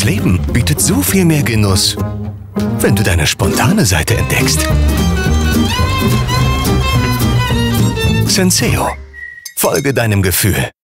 Das Leben bietet so viel mehr Genuss, wenn du deine spontane Seite entdeckst. Senseo. Folge deinem Gefühl.